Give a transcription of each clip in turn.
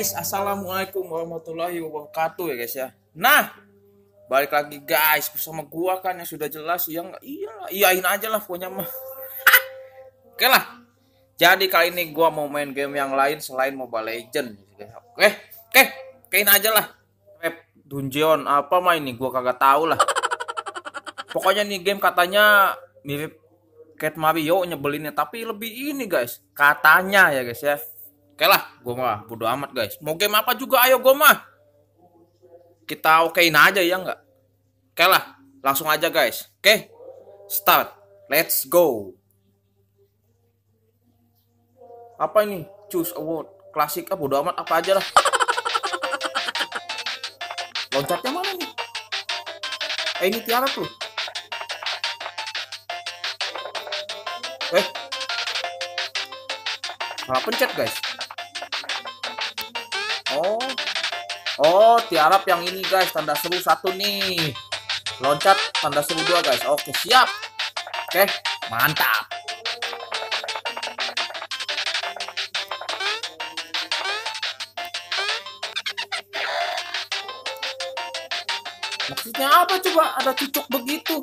Guys, assalamualaikum warahmatullahi wabarakatuh ya guys ya. Nah, balik lagi guys bersama gua kan yang sudah jelas ya nggak iya iyain aja lah pokoknya mah. Oke lah. Jadi kali ini gua mau main game yang lain selain Mobile Legend. Oke, oke, kain aja lah. Rap Dungeon apa main ini gua kagak tahu lah. Pokoknya nih game katanya mirip Cat Mario nyebelinnya tapi lebih ini guys katanya ya guys ya oke lah gue mah bodo amat guys. Mau game apa juga ayo gue mah. Kita okein aja ya nggak? Oke lah langsung aja guys. Oke start. Let's go. Apa ini? Choose award klasik ah bodo amat apa aja lah. Loncatnya mana nih? Eh ini tiara tuh. Eh. Salah pencet guys oh. Oh tiarap yang ini guys. Tanda seru satu nih. Loncat tanda seru dua guys. Oke siap. Oke mantap. Maksudnya apa coba? Ada cucuk begitu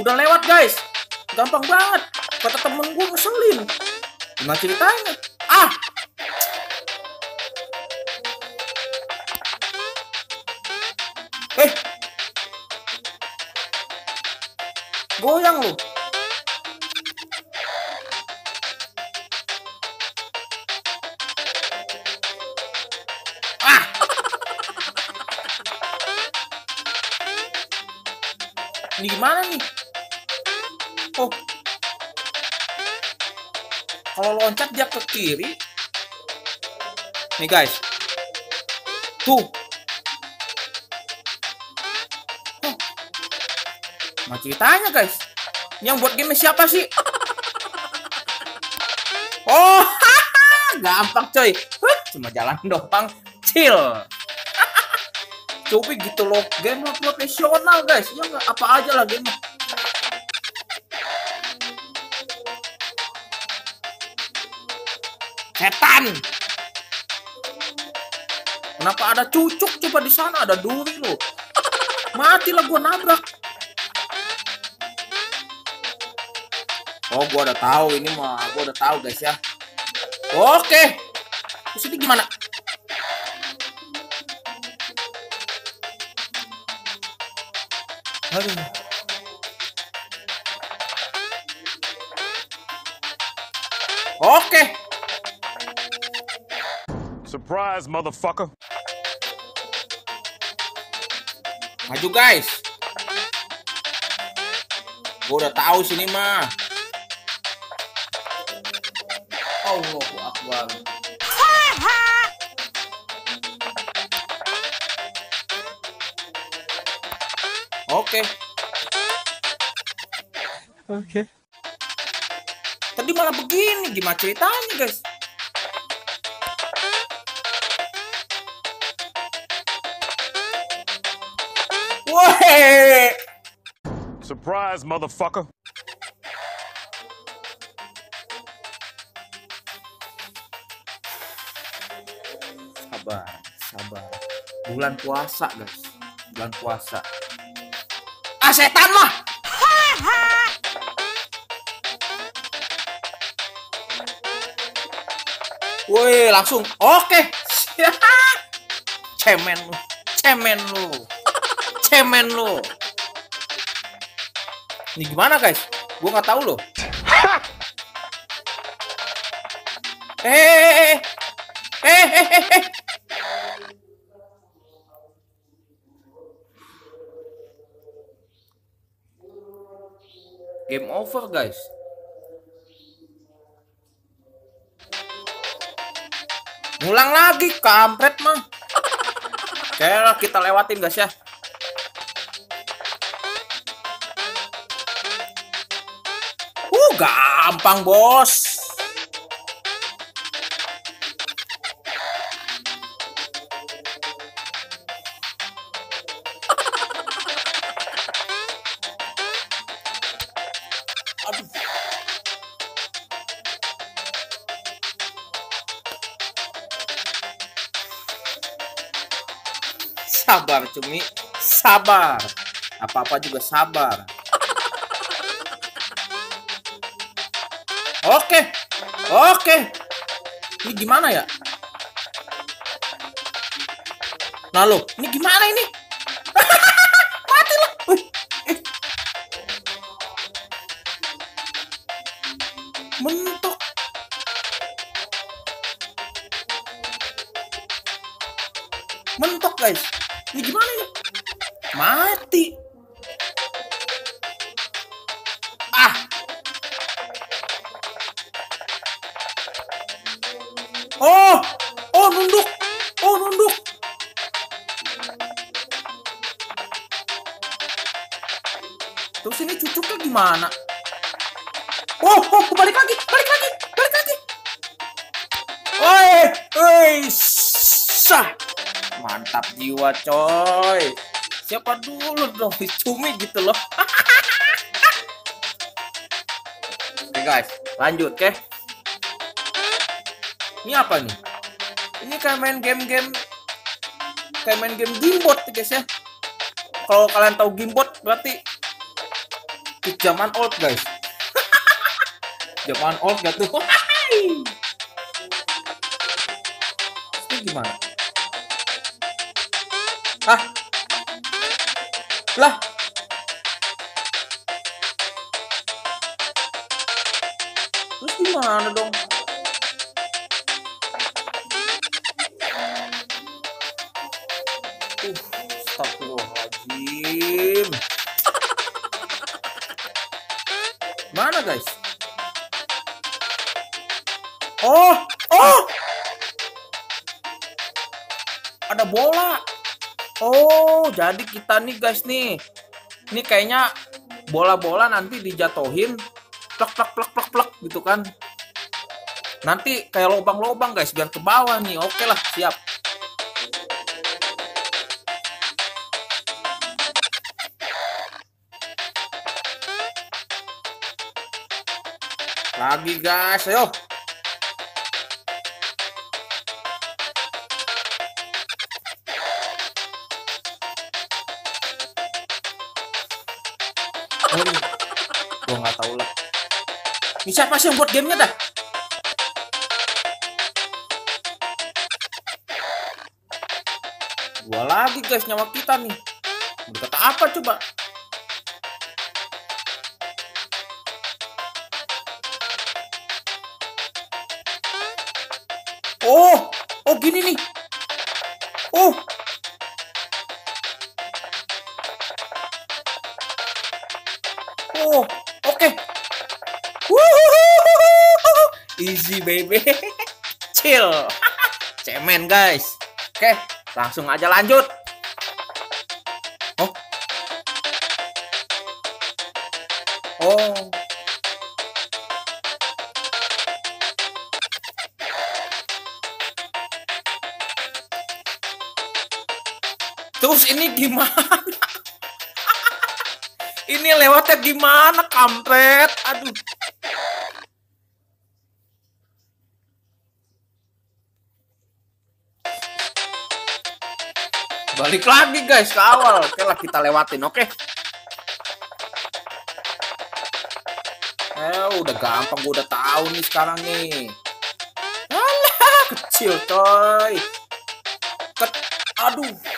udah lewat guys. Gampang banget. Kata temen gue ngeselin. Gimana ceritanya? Ah! Eh! Goyang lu. Ah! Ini gimana nih Oh. Kalau loncat dia ke kiri. Nih guys. Tuh. Oh. Nah ceritanya guys. Yang buat game siapa sih? Oh, gampang coy. Cuma jalan doang. Chill. Coba gitu loh. Game profesional guys. Ya apa aja lah game. Setan. Kenapa ada cucuk? Coba di sana ada duri lo matilah gua nabrak. Oh gua udah tahu ini mah. Gua udah tahu guys ya. Oke. Di sini gimana? Aduh. Oke, Surprise, motherfucker. Maju guys. Gue udah tahu sini mah. Allahu Akbar. Oke. Oke. Tadi malah begini, gimana ceritanya guys? Surprise, motherfucker. sabar, sabar. Bulan puasa guys, bulan puasa. Ah setan mah. Woi, langsung. Oke. Cemen lu. Cemen lu. Cemen lu. Ini gimana guys? Gua nggak tahu loh. Eh, eh, eh, eh, eh, eh. Game over guys. Ngulang lagi kampret mah. Kayaknya kita lewatin guys ya. gampang bos. Sabar cumi. Sabar. Apa-apa juga sabar. Oke. Oke. Ini gimana ya? Nah lo ini gimana ini? Mati lo Wih, gimana oh oh balik lagi balik lagi balik lagi Oi, oi, sah. Mantap jiwa coy. Siapa dulu dong cumi gitu loh. Oke guys, lanjut ke. Ini apa nih? Ini kayak main game-game kayak main game gimbot guys ya. Kalau kalian tahu gimbot berarti zaman old guys. zaman old gak tuh? Ini gimana? Hah? Lah? Terus gimana dong? Uh, Astagfirullahaladzim. Mana guys? Oh, oh! Ada bola. Oh, jadi kita nih guys nih. Ini kayaknya bola-bola nanti dijatuhin plek plek plek plek plek gitu kan. Nanti kayak lubang-lubang guys biar ke bawah nih. Oke lah, siap. Lagi guys, ayo. Aduh, gua nggak tahu lah. Ini siapa sih yang buat gamenya dah? Dua lagi guys nyawa kita nih. Berkata apa coba? Oh, oh gini nih. Oh, Oh, oke. Wuhuhuhuhuhu. Easy baby. Chill. Cemen guys. Oke, langsung aja lanjut. Oh. Oh. Terus ini gimana? ini lewatnya gimana kampret? Aduh. Balik lagi guys ke awal. Oke lah kita lewatin oke? Eh udah gampang gue udah tahu nih sekarang nih. Alah, kecil coy. Ket aduh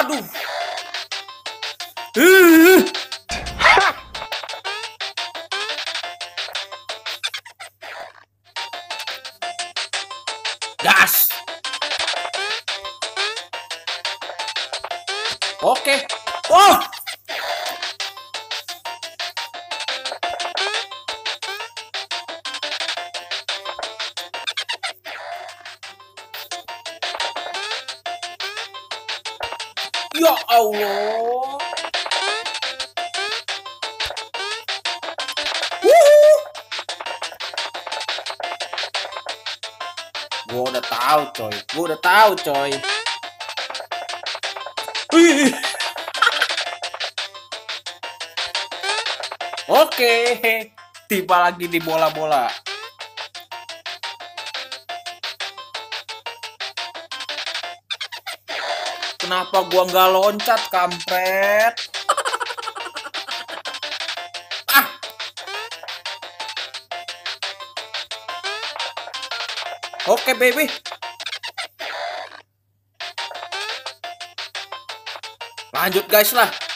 Aduh. Uh. Gas. Oke. Oh. Allah. Wuhu. Gua udah tahu coy. Gua udah tahu coy. Oke. tiba lagi di bola-bola. Kenapa gua nggak loncat, kampret? ah! Oke, baby. Lanjut guys lah.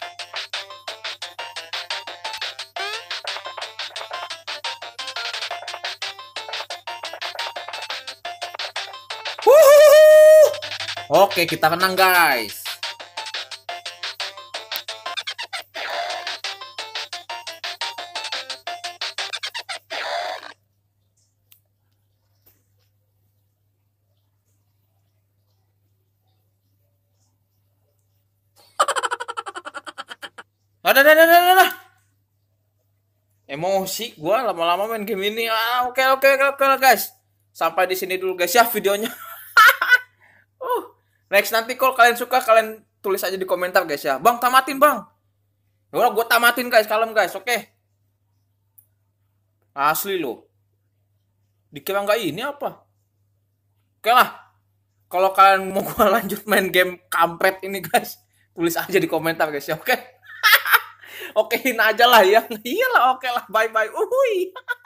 Oke, kita menang guys. Ada, ada, ada, ada. Emosi gua lama-lama main game ini. Ah, oke, oke, oke, oke guys. Sampai di sini dulu guys ya videonya. next nanti kalau kalian suka kalian tulis aja di komentar guys ya. Bang, tamatin, Bang. Ya gua tamatin guys, kalem guys, oke. Asli loh. Dikira nggak ini apa? Oke lah. Kalau kalian mau gua lanjut main game kampret ini guys, tulis aja di komentar guys ya, oke? Okein aja lah ya. Iyalah, oke lah. Bye bye. Uhui.